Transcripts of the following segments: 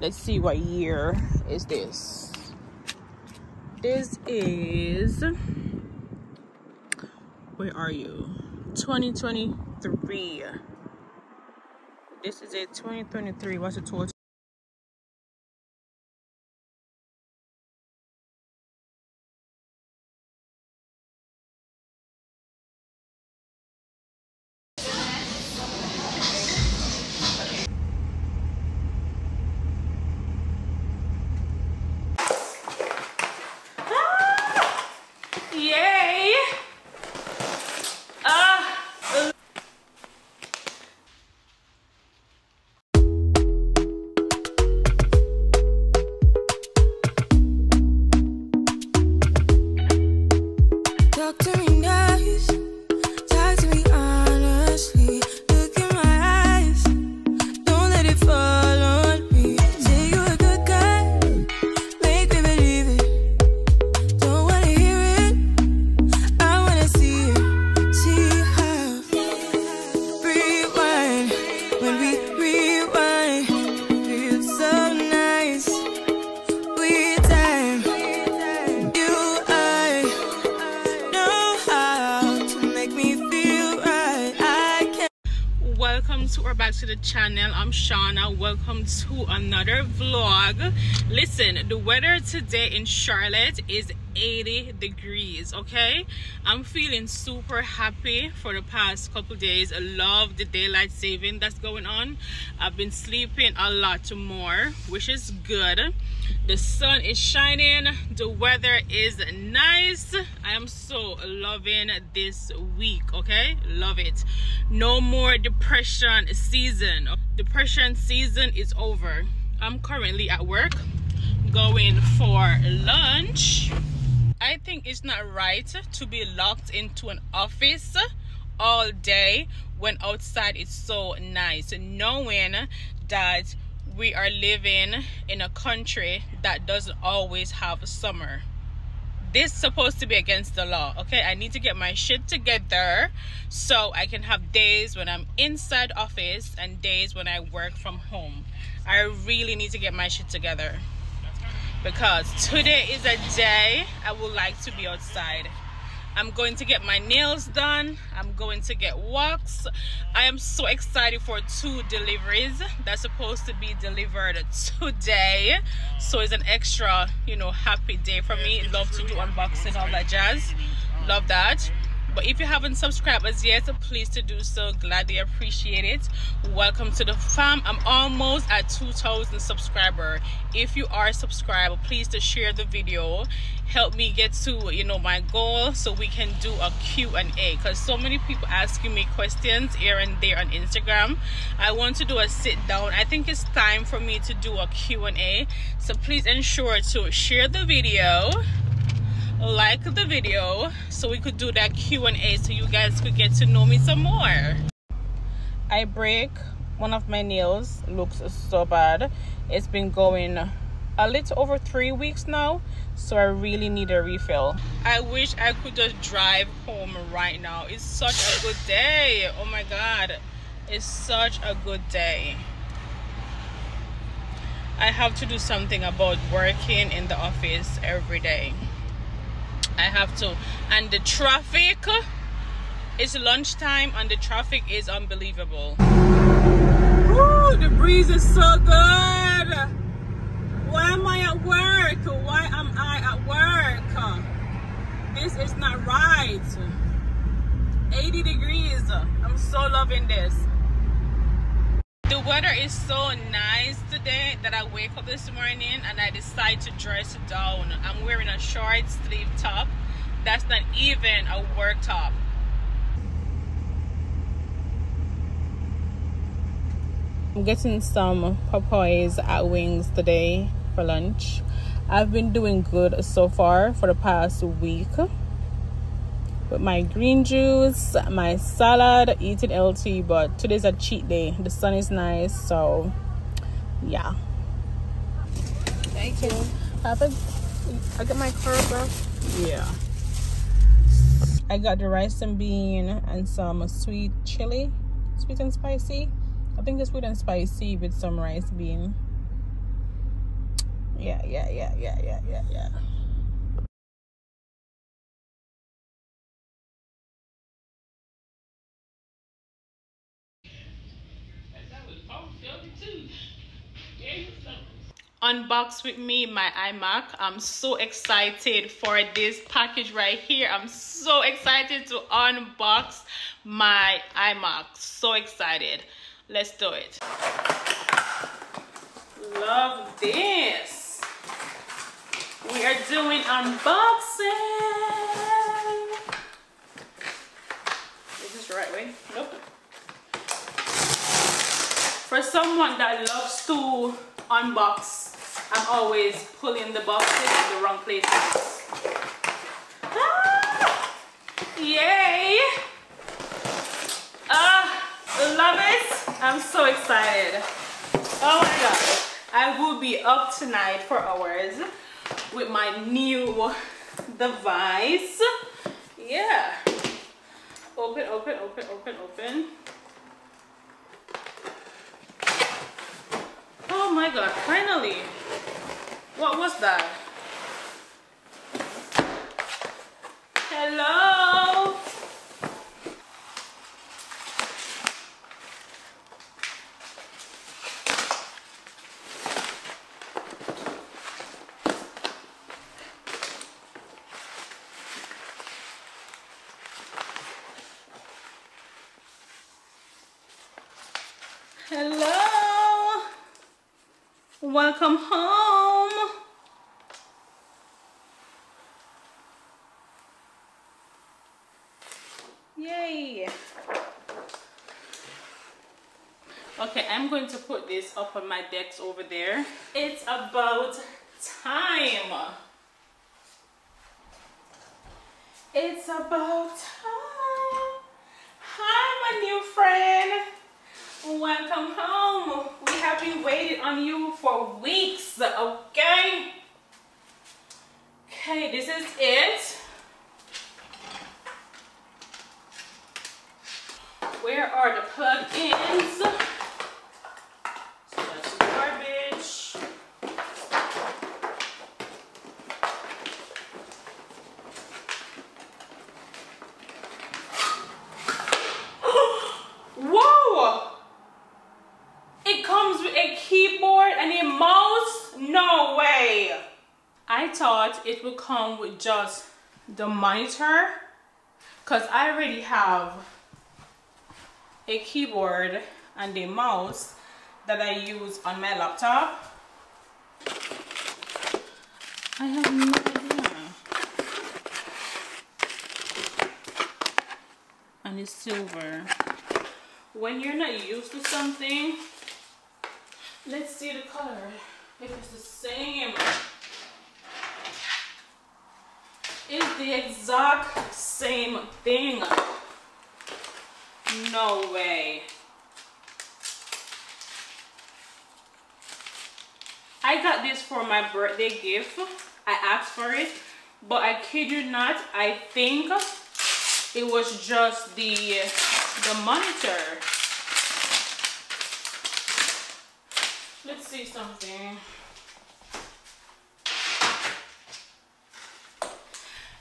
let's see what year is this. This is where are you? 2023 this is it 2023 what's the total to the channel. I'm shauna. Welcome to another vlog. Listen the weather today in charlotte is 80 degrees okay? I'm feeling super happy for the past couple days. I love the daylight saving that's going on. I've been sleeping a lot more which is good. The sun is shining. The weather is nice. I am so loving this week okay? Love it. No more depression season. Depression season is over. I'm currently at work going for lunch I think it's not right to be locked into an office all day when outside it's so nice knowing that we are living in a country that doesn't always have summer. This is supposed to be against the law okay? I need to get my shit together so i can have days when i'm inside office and days when i work from home. I really need to get my shit together because today is a day I would like to be outside. I'm going to get my nails done. I'm going to get walks. I am so excited for two deliveries that's supposed to be delivered today. So it's an extra, you know, happy day for me. Love to do unboxing, all that jazz. Love that but if you haven't subscribed as yet please to do so. Gladly appreciate it. Welcome to the fam. I'm almost at 2000 subscriber. If you are subscribed please to share the video. Help me get to you know my goal so we can do a q&a because so many people asking me questions here and there on instagram. I want to do a sit down. I think it's time for me to do a q&a so please ensure to share the video like the video so we could do that Q&A so you guys could get to know me some more. I break one of my nails looks so bad. It's been going a little over three weeks now so I really need a refill. I wish I could just drive home right now. It's such a good day. Oh my god. It's such a good day. I have to do something about working in the office every day. I have to. And the traffic, it's lunchtime and the traffic is unbelievable. Ooh, the breeze is so good. Why am I at work? Why am I at work? This is not right. 80 degrees. I'm so loving this. The weather is so nice today that I wake up this morning and I decide to dress down. I'm wearing a short sleeve top. That's not even a work top. I'm getting some Popeyes at Wings today for lunch. I've been doing good so far for the past week with my green juice my salad eating lt but today's a cheat day. The sun is nice so yeah. Thank you. Have a i got my car bro. Yeah. I got the rice and bean and some sweet chili sweet and spicy. I think it's sweet and spicy with some rice bean. Yeah, yeah, yeah, yeah, yeah, yeah, yeah. Unbox with me my iMac. I'm so excited for this package right here. I'm so excited to unbox my iMac. So excited. Let's do it. Love this. We are doing unboxing. Is this the right way? Nope. For someone that loves to unbox I'm always pulling the boxes in the wrong places. Ah, yay! Ah, love it. I'm so excited. Oh my god. I will be up tonight for hours with my new device. Yeah. Open, open, open, open, open. Oh my god, finally. What was that? Hello? Hello? Welcome home. Yay. Okay, I'm going to put this up on my decks over there. It's about time. It's about time. Hi, my new friend. Welcome home. We have been waiting on you for weeks, okay? Okay, this is it. Where are the plug-ins? That's garbage. Whoa! It comes with a keyboard and a mouse? No way! I thought it would come with just the monitor because I already have a keyboard and a mouse that I use on my laptop. I have no idea. And it's silver. When you're not used to something, let's see the color. If it's the same It's the exact same thing. No way. I got this for my birthday gift. I asked for it, but I kid you not, I think it was just the the monitor. Let's see something.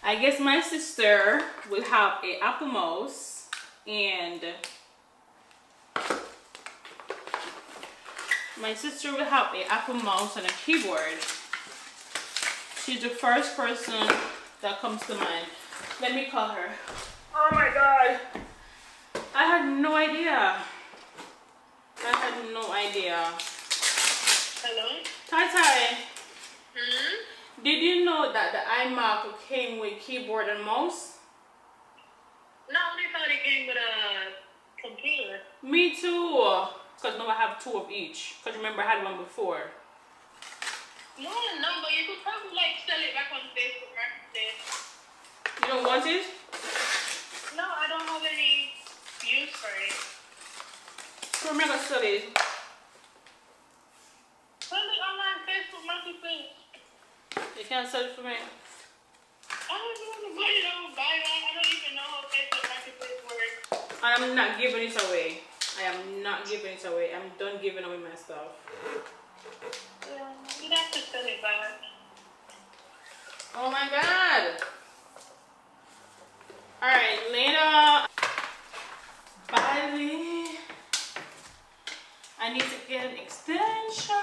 I guess my sister will have a Apple mouse and my sister will have a Apple mouse and a keyboard. She's the first person that comes to mind. Let me call her. Oh my god. I had no idea. I had no idea. Hello? Tai Tai. Hmm? Did you know that the iMac came with keyboard and mouse? No, they thought it came with a computer. Me too. Because now I have two of each. Because remember I had one before. No, no, but you could probably like sell it back on Facebook Marketplace. You don't want it? No, I don't have any use for it. So remember sell it. Sell it online Facebook Marketplace. You can't sell it for me. I don't know money to buy that. I don't even know how Facebook Marketplace works. I'm not giving it away. I am not giving it away. I'm done giving away my stuff. Yeah, you have to 75. Oh my god. Alright, later. Bye. I need to get an extension.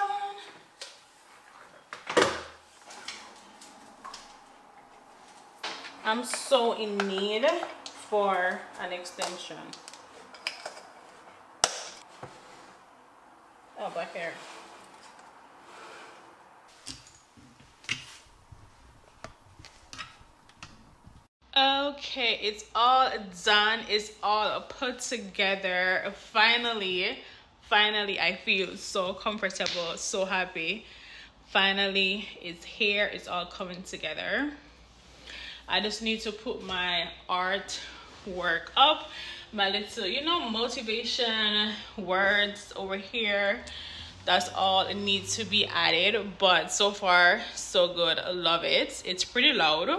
I'm so in need for an extension. Oh, back here. okay it's all done. It's all put together. Finally finally i feel so comfortable so happy. Finally it's here. It's all coming together. I just need to put my art work up. My little you know motivation words over here. That's all it needs to be added but so far so good. I love it. It's pretty loud.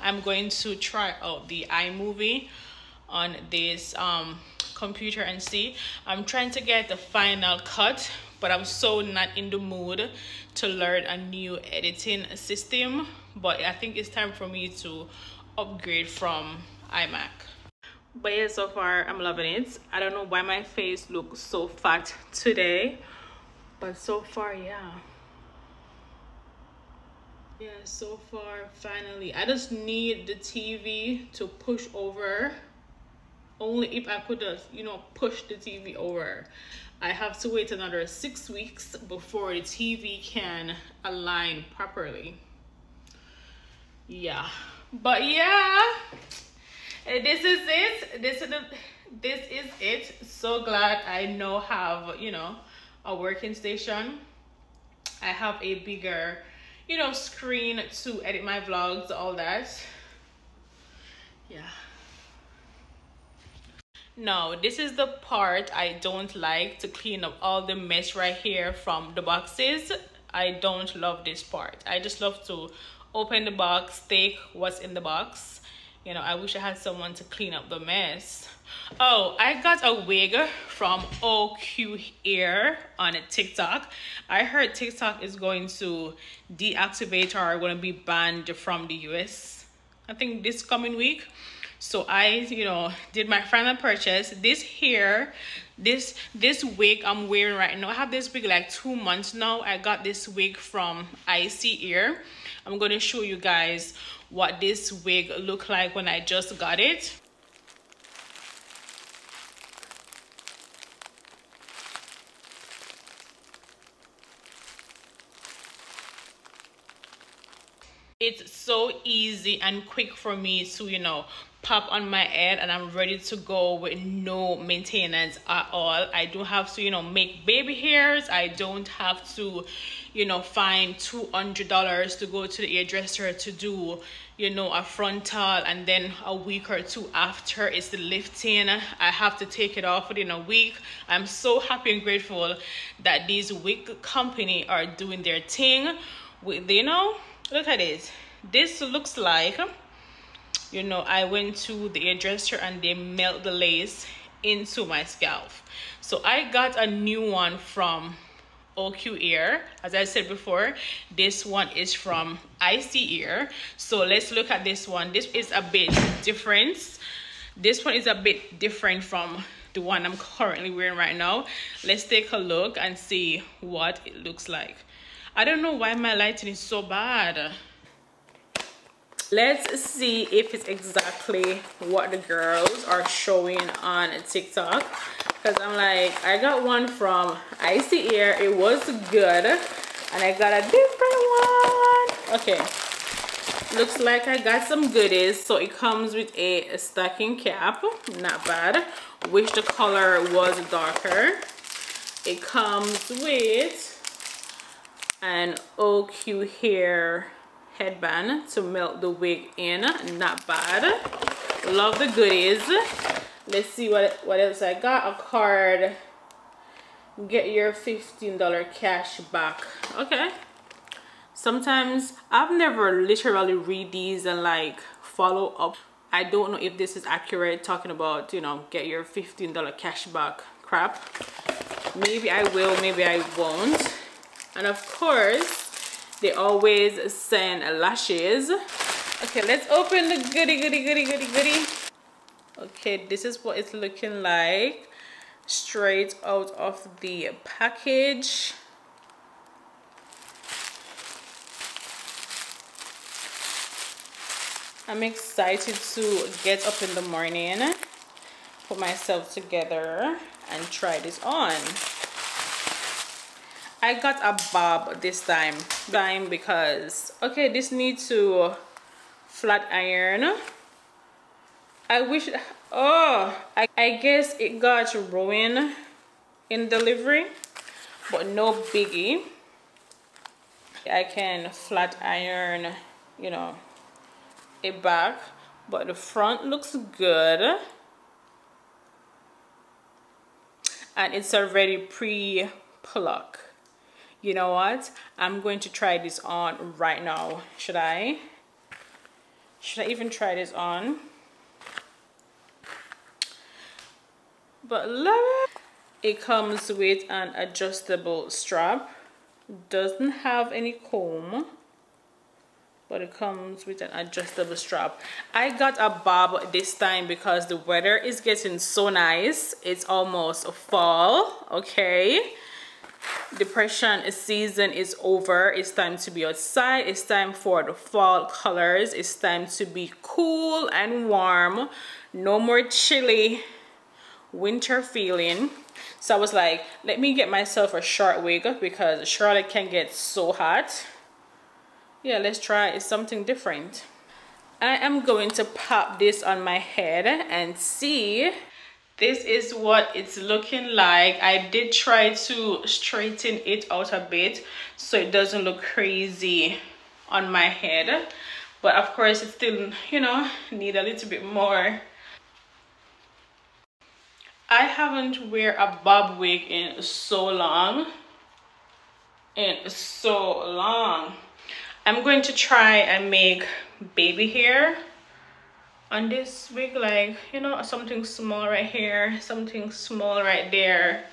I'm going to try out the iMovie on this um, computer and see. I'm trying to get the final cut, but I'm so not in the mood to learn a new editing system. But I think it's time for me to upgrade from iMac. But yeah, so far I'm loving it. I don't know why my face looks so fat today, but so far, yeah. Yeah so far finally. I just need the tv to push over. Only if i could just you know push the tv over. I have to wait another six weeks before the tv can align properly. Yeah. But yeah this is it this is the this is it so glad i now have you know a working station i have a bigger you know, screen to edit my vlogs, all that. Yeah. Now, this is the part I don't like to clean up all the mess right here from the boxes. I don't love this part. I just love to open the box, take what's in the box. You know, I wish I had someone to clean up the mess. Oh, I got a wig from OQ Hair on a TikTok. I heard TikTok is going to deactivate or going to be banned from the US. I think this coming week. So I, you know, did my final purchase. This hair, this this wig I'm wearing right now. I have this wig like two months now. I got this wig from I See Hair. I'm going to show you guys what this wig looked like when I just got it. it's so easy and quick for me to you know pop on my head and i'm ready to go with no maintenance at all i don't have to you know make baby hairs i don't have to you know find 200 dollars to go to the hairdresser to do you know a frontal and then a week or two after it's the lifting. I have to take it off within a week. I'm so happy and grateful that these wig company are doing their thing. With you know look at this. This looks like you know i went to the hairdresser and they melt the lace into my scalp. So i got a new one from OQ Hair. As I said before this one is from I See Hair. So let's look at this one. This is a bit different. This one is a bit different from the one I'm currently wearing right now. Let's take a look and see what it looks like. I don't know why my lighting is so bad. Let's see if it's exactly what the girls are showing on TikTok. Because I'm like, I got one from I See Hair. It was good. And I got a different one. Okay. Looks like I got some goodies. So it comes with a stocking cap. Not bad. Wish the color was darker. It comes with an OQ hair headband to melt the wig in not bad love the goodies let's see what what else i got. A card. Get your $15 cash back. Okay. Sometimes i've never literally read these and like follow up. I don't know if this is accurate talking about you know get your $15 cash back crap. Maybe i will maybe i won't. And of course they always send lashes. Okay let's open the goody goody goody goody goody okay this is what it's looking like straight out of the package. I'm excited to get up in the morning put myself together and try this on. I got a bob this time time because okay this needs to flat iron I wish oh I, I guess it got ruined in delivery but no biggie. I can flat iron you know it back but the front looks good. And it's already pre-pluck. You know what? I'm going to try this on right now. Should i? Should i even try this on but love it it comes with an adjustable strap. Doesn't have any comb but it comes with an adjustable strap. I got a bob this time because the weather is getting so nice. It's almost fall okay? Depression season is over. It's time to be outside. It's time for the fall colors. It's time to be cool and warm. No more chilly winter feeling. So i was like let me get myself a short wig because charlotte can get so hot. Yeah let's try it's something different. I am going to pop this on my head and see. This is what it's looking like. I did try to straighten it out a bit so it doesn't look crazy on my head. But of course it still you know need a little bit more I haven't wear a bob wig in so long. In so long. I'm going to try and make baby hair on this wig like you know something small right here something small right there.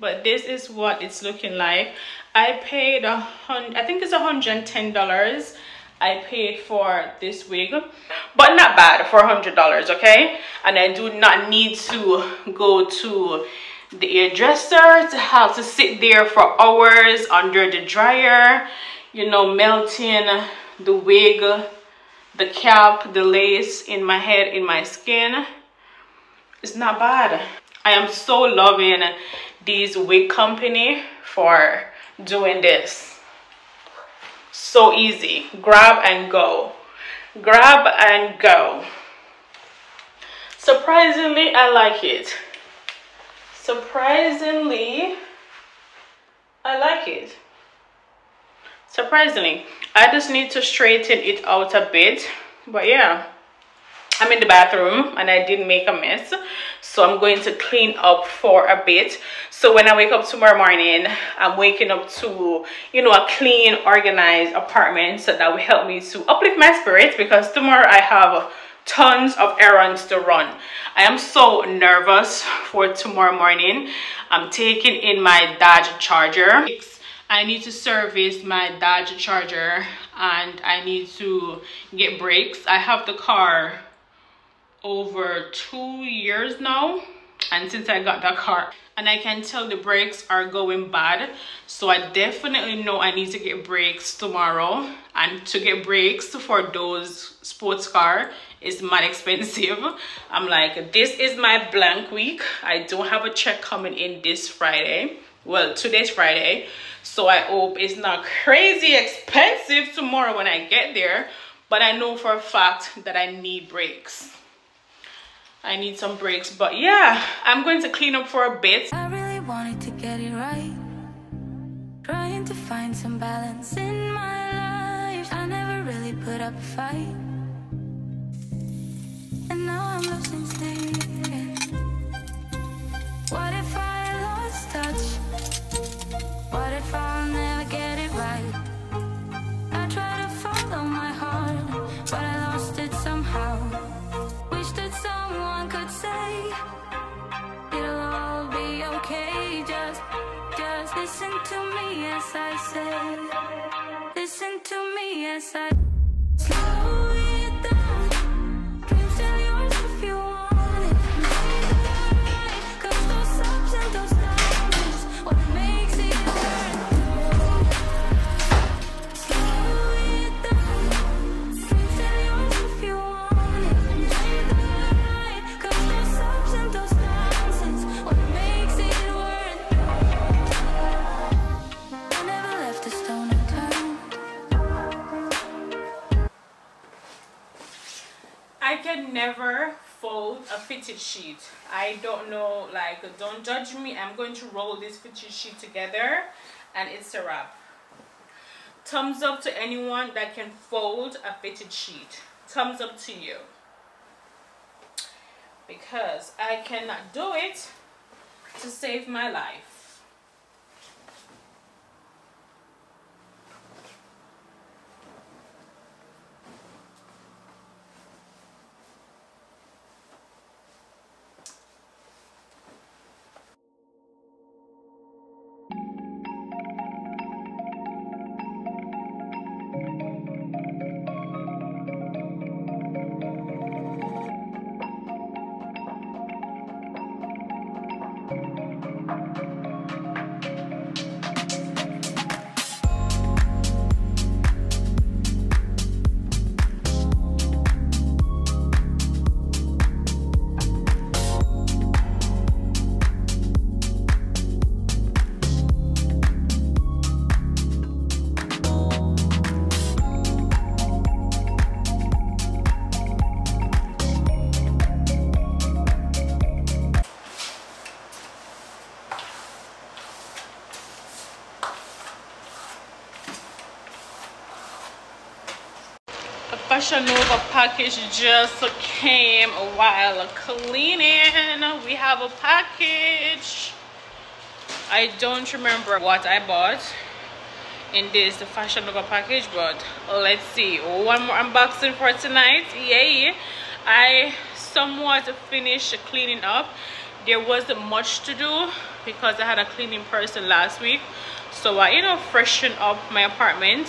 But this is what it's looking like. I paid a hundred I think it's a hundred and ten dollars I paid for this wig but not bad for a hundred dollars okay and I do not need to go to the hairdresser to have to sit there for hours under the dryer you know, melting the wig, the cap, the lace in my head, in my skin. It's not bad. I am so loving these wig company for doing this. So easy. Grab and go. Grab and go. Surprisingly, I like it. Surprisingly, I like it surprisingly i just need to straighten it out a bit but yeah i'm in the bathroom and i didn't make a mess so i'm going to clean up for a bit so when i wake up tomorrow morning i'm waking up to you know a clean organized apartment so that will help me to uplift my spirits because tomorrow i have tons of errands to run. I am so nervous for tomorrow morning. I'm taking in my dodge charger. I need to service my Dodge Charger and I need to get brakes. I have the car over two years now and since I got that car and I can tell the brakes are going bad. So I definitely know I need to get brakes tomorrow. And to get brakes for those sports car is mad expensive. I'm like this is my blank week. I don't have a check coming in this Friday. Well today's Friday. So I hope it's not crazy expensive tomorrow when I get there. But I know for a fact that I need brakes. I need some breaks. But yeah, I'm going to clean up for a bit. I really wanted to get it right. Trying to find some balance in my life. I never really put up a fight. And now I'm losing steam. To me as I say. Listen to me as I can never fold a fitted sheet. I don't know, like, don't judge me. I'm going to roll this fitted sheet together and it's a wrap. Thumbs up to anyone that can fold a fitted sheet. Thumbs up to you. Because I cannot do it to save my life. A Fashion Nova package just came while cleaning. We have a package. I don't remember what I bought in this Fashion Nova package, but let's see. One more unboxing for tonight. Yay! I somewhat finished cleaning up. There wasn't much to do because I had a cleaning person last week. So I, you know, freshen up my apartment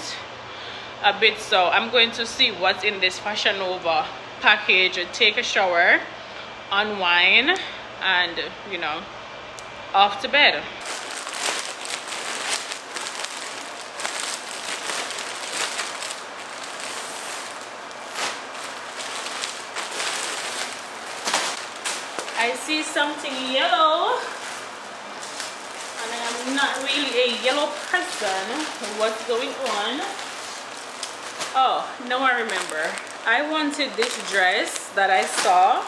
a bit so i'm going to see what's in this fashion nova package. Take a shower unwind and you know off to bed. I see something yellow and i'm not really a yellow person. What's going on Oh, no, I remember. I wanted this dress that I saw.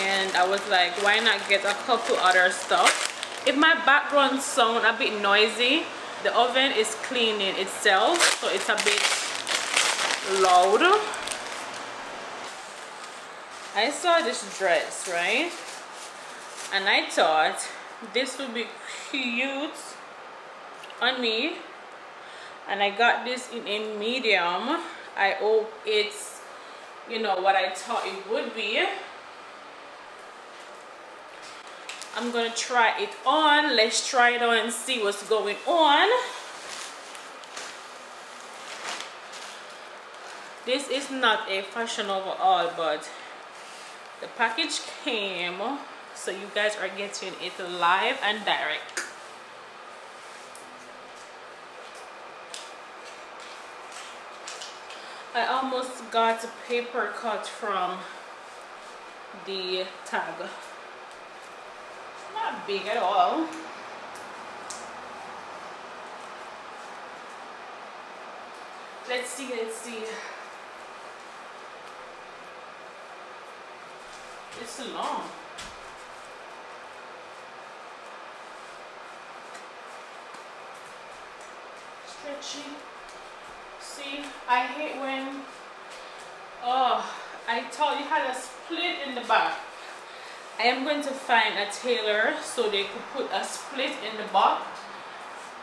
And I was like, why not get a couple other stuff? If my background sound a bit noisy, the oven is cleaning itself. So it's a bit loud. I saw this dress, right? And I thought this would be cute on me and I got this in a medium. I hope it's you know what I thought it would be. I'm gonna try it on. Let's try it on and see what's going on. This is not a fashion overall but the package came so you guys are getting it live and direct I almost got a paper cut from the tag. Not big at all. Let's see, let's see. It's long. Stretchy. See, I hate when, oh, I thought you had a split in the back. I am going to find a tailor so they could put a split in the back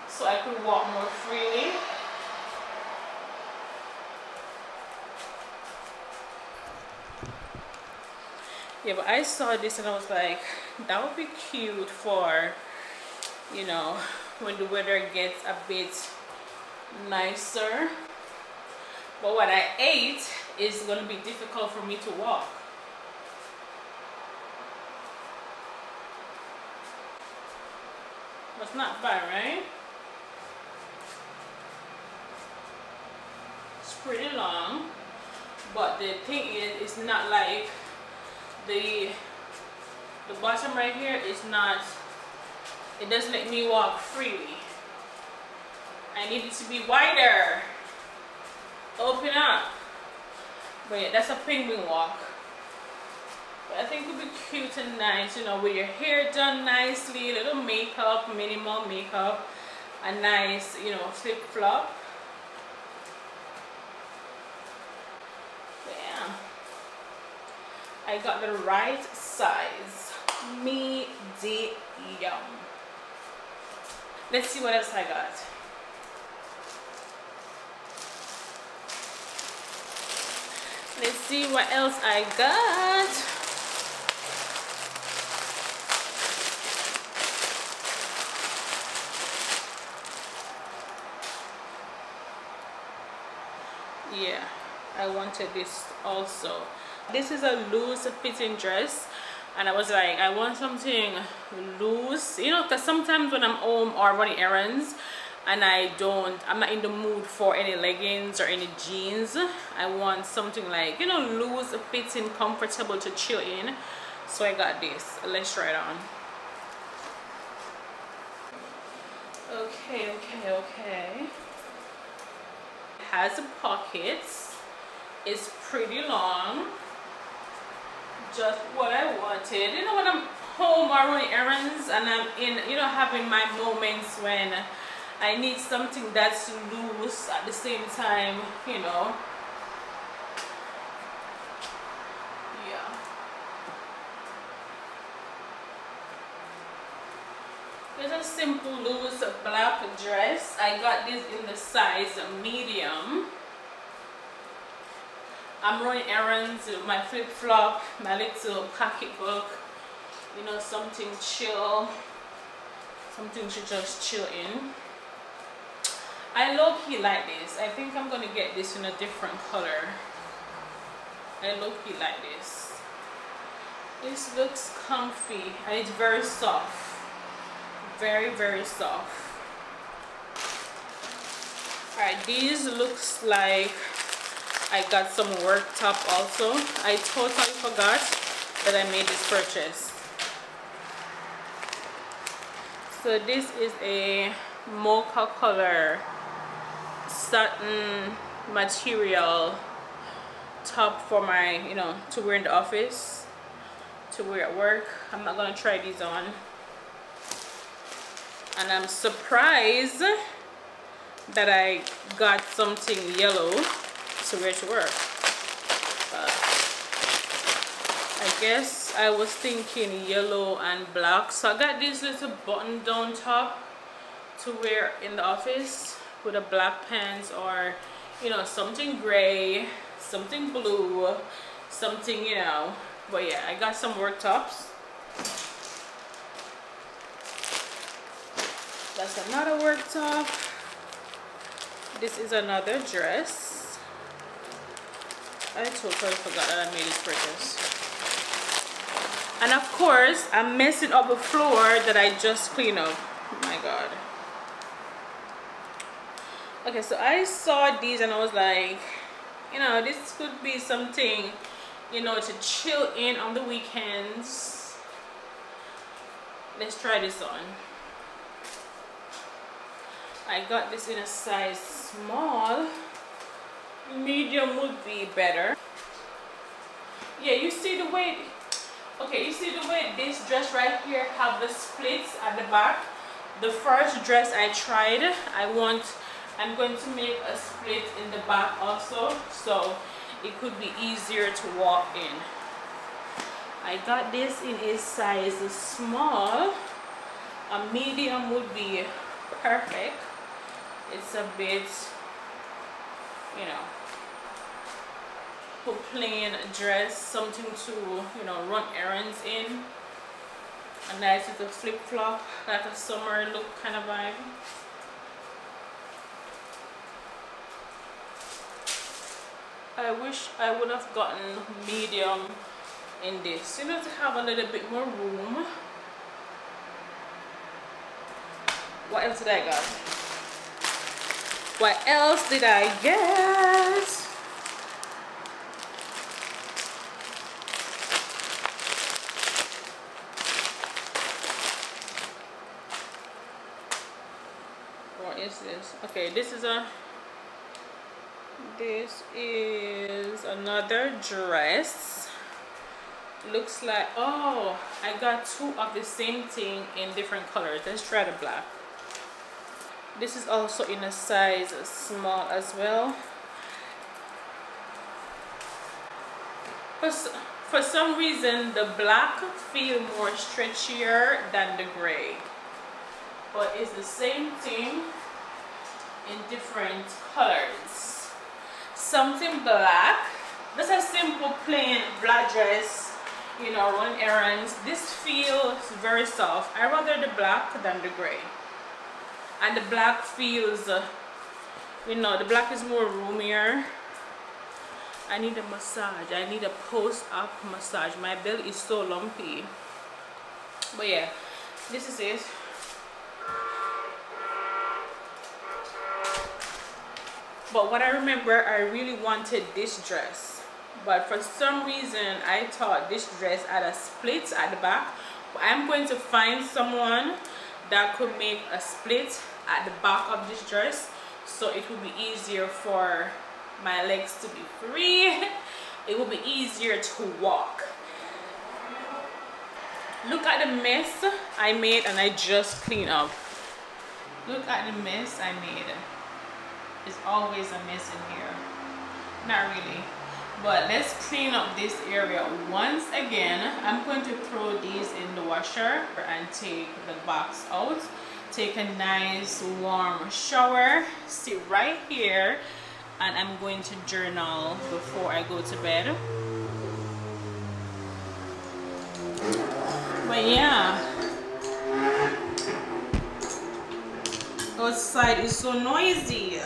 so I could walk more freely. Yeah, but I saw this and I was like, that would be cute for you know when the weather gets a bit nicer but what I ate is going to be difficult for me to walk It's not bad, right? It's pretty long, but the thing is, it's not like the the bottom right here is not. It doesn't let me walk freely. I need it to be wider. Open up. But yeah, that's a penguin walk. But I think it would be cute and nice, you know, with your hair done nicely, little makeup, minimal makeup, a nice, you know, flip flop. Yeah. I got the right size, medium. Let's see what else I got. Let's see what else I got. yeah I wanted this also this is a loose fitting dress and I was like I want something loose you know because sometimes when I'm home or running errands and I don't I'm not in the mood for any leggings or any jeans. I want something like you know loose fitting comfortable to chill in. So I got this. Let's try it on. Okay okay okay. It has pockets. It's pretty long. Just what I wanted. You know when I'm home or running errands and I'm in you know having my moments when I need something that's loose at the same time you know Yeah. It's a simple loose black dress. I got this in the size medium. I'm running errands with my flip-flop, my little pocketbook, you know, something chill, something to just chill in. I low-key like this. I think I'm going to get this in a different color. I low-key like this. This looks comfy and it's very soft very very soft all right these looks like I got some work top also I totally forgot that I made this purchase so this is a mocha color satin material top for my you know to wear in the office to wear at work. I'm not gonna try these on. And I'm surprised that I got something yellow to wear to work. But I guess I was thinking yellow and black. So I got this little button down top to wear in the office with a black pants or you know something gray something blue something you know. But yeah I got some work tops. That's another work top. This is another dress. I totally forgot that I made this. Purchase and of course I'm messing up the floor that I just cleaned up. Oh my god okay so I saw these and I was like you know this could be something you know to chill in on the weekends. Let's try this on. I got this in a size small. Medium would be better. Yeah you see the way okay you see the way this dress right here have the splits at the back? The first dress I tried I want I'm going to make a split in the back also so it could be easier to walk in. I got this in a size small. A medium would be perfect. It's a bit you know for plain dress something to you know run errands in. A nice little flip-flop like a summer look kind of vibe I wish I would have gotten medium in this. You know to have a little bit more room. What else did I get? What else did I get? What is this? Okay this is a this is another dress. Looks like oh I got two of the same thing in different colors. Let's try the black. This is also in a size small as well. For, for some reason the black feel more stretchier than the gray. But it's the same thing in different colors something black. Just a simple plain black dress you know run errands. This feels very soft. I rather the black than the gray. And the black feels uh, you know the black is more roomier. I need a massage. I need a post-op massage. My belly is so lumpy. But yeah this is it but what I remember I really wanted this dress. But for some reason I thought this dress had a split at the back. I'm going to find someone that could make a split at the back of this dress so it will be easier for my legs to be free. It will be easier to walk. Look at the mess I made and I just clean up. Look at the mess I made it's always a mess in here. Not really. But let's clean up this area once again. I'm going to throw these in the washer and take the box out. Take a nice warm shower. Sit right here. And i'm going to journal before i go to bed. But yeah. Outside is so noisy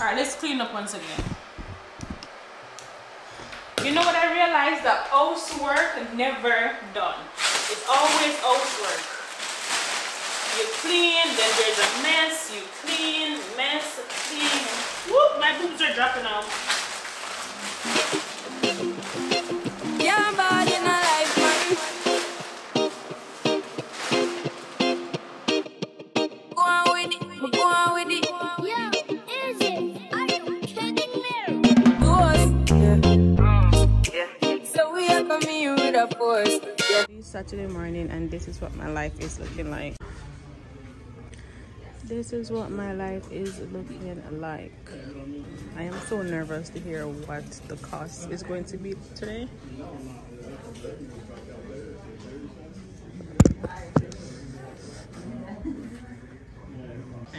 all right let's clean up once again you know what I realized? That housework never done. It's always housework. You clean, then there's a mess. You clean, mess, clean. Whoop, my boobs are dropping out. Saturday morning and this is what my life is looking like. This is what my life is looking like. I am so nervous to hear what the cost is going to be today.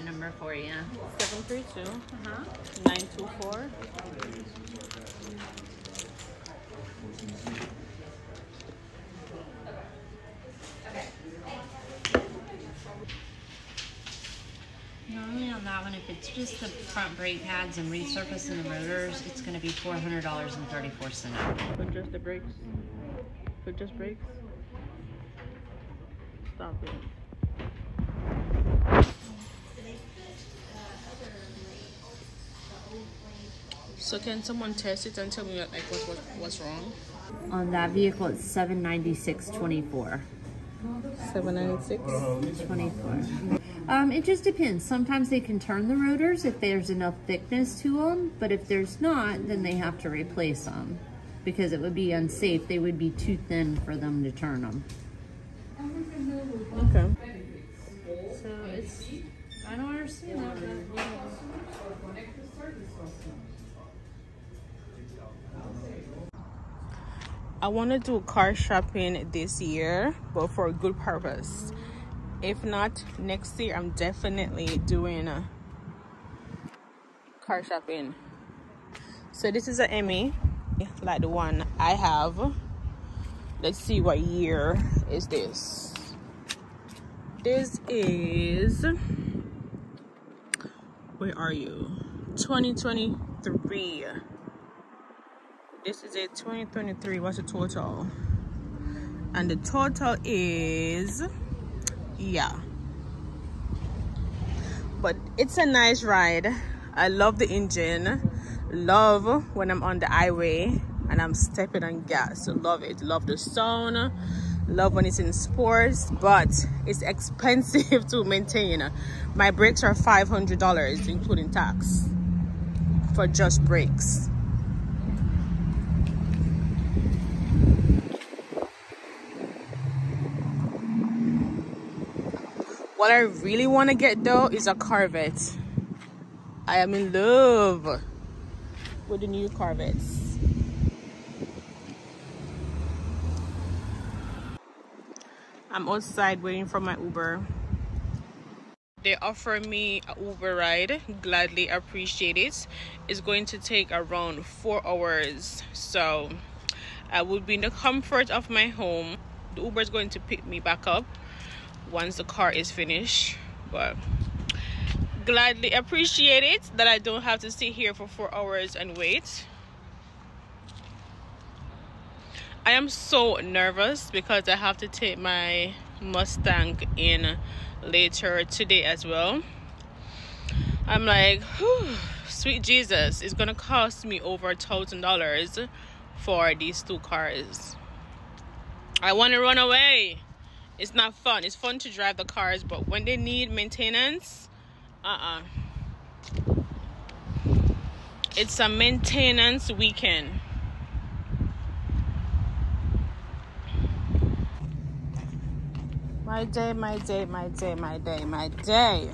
Number for you. 732 Uh-huh. 924 If it's just the front brake pads and resurfacing the rotors, it's be four dollars and thirty-four cent. For just the brakes? For just brakes? Stop it. So can someone test it and tell me like what, what what's wrong? On that vehicle, it's seven ninety-six twenty-four. 796 Twenty-four. Um, it just depends. Sometimes they can turn the rotors if there's enough thickness to them, but if there's not, then they have to replace them because it would be unsafe. They would be too thin for them to turn them. Okay. So it's, I don't understand that. I want to do car shopping this year, but for a good purpose. If not, next year I'm definitely doing a car shopping. So this is an Hemi, like the one I have. let's see what year is this. This is where are you? 2023 this is a 2023 what's the total? And the total is yeah. But it's a nice ride. I love the engine. Love when i'm on the highway and i'm stepping on gas. Love it. Love the sound love when it's in sports but it's expensive to maintain. My brakes are 500 dollars including tax for just brakes what i really want to get though is a corvette i am in love with the new corvettes I'm outside waiting for my Uber. They offer me a Uber ride. Gladly appreciate it. It's going to take around four hours. So I would be in the comfort of my home. The Uber is going to pick me back up once the car is finished. But gladly appreciate it that I don't have to sit here for four hours and wait. I am so nervous because I have to take my Mustang in later today as well. I'm like, whew, sweet Jesus, it's gonna cost me over a thousand dollars for these two cars. I want to run away. It's not fun. It's fun to drive the cars, but when they need maintenance, uh-uh. It's a maintenance weekend. My day, my day, my day, my day, my day.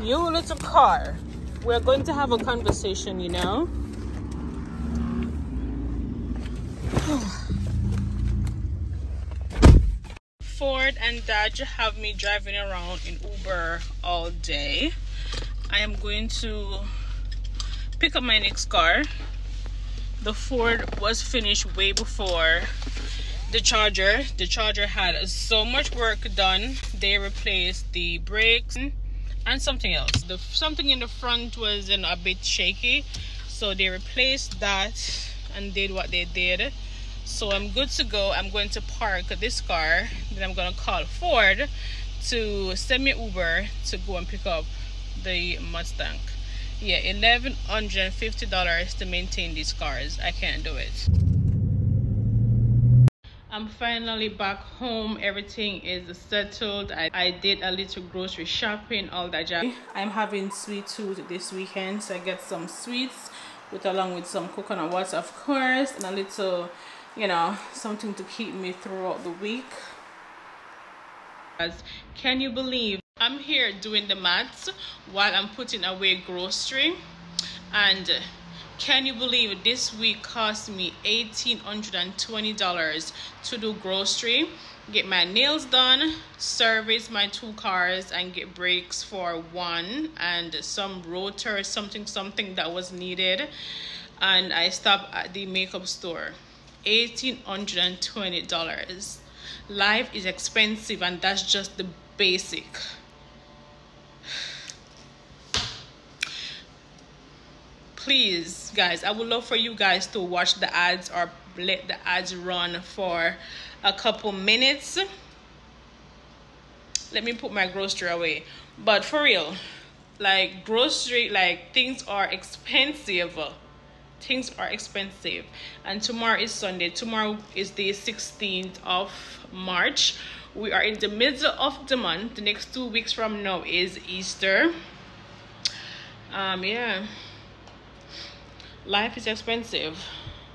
You little car. We're going to have a conversation, you know? Ford and Dodge have me driving around in Uber all day. I am going to pick up my next car. The Ford was finished way before the charger the charger had so much work done they replaced the brakes and something else the something in the front was in a bit shaky so they replaced that and did what they did so i'm good to go i'm going to park this car then i'm going to call ford to send me uber to go and pick up the mustang yeah 1150 dollars to maintain these cars i can't do it I'm finally back home. Everything is settled. I, I did a little grocery shopping, all that jazz. I'm having sweet tooth this weekend, so I get some sweets with along with some coconut water, of course, and a little, you know, something to keep me throughout the week. As can you believe I'm here doing the maths while I'm putting away grocery and can you believe this week cost me $1,820 to do grocery, get my nails done, service my two cars, and get brakes for one and some rotor, something, something that was needed. And I stopped at the makeup store. $1,820. Life is expensive, and that's just the basic. please guys i would love for you guys to watch the ads or let the ads run for a couple minutes let me put my grocery away but for real like grocery like things are expensive things are expensive. And tomorrow is sunday. Tomorrow is the 16th of march. We are in the middle of the month. The next two weeks from now is easter. Um yeah. Life is expensive.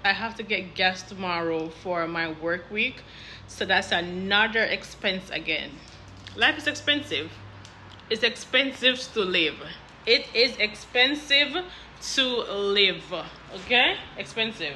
I have to get gas tomorrow for my work week. So that's another expense again. Life is expensive. It's expensive to live. It is expensive to live okay? Expensive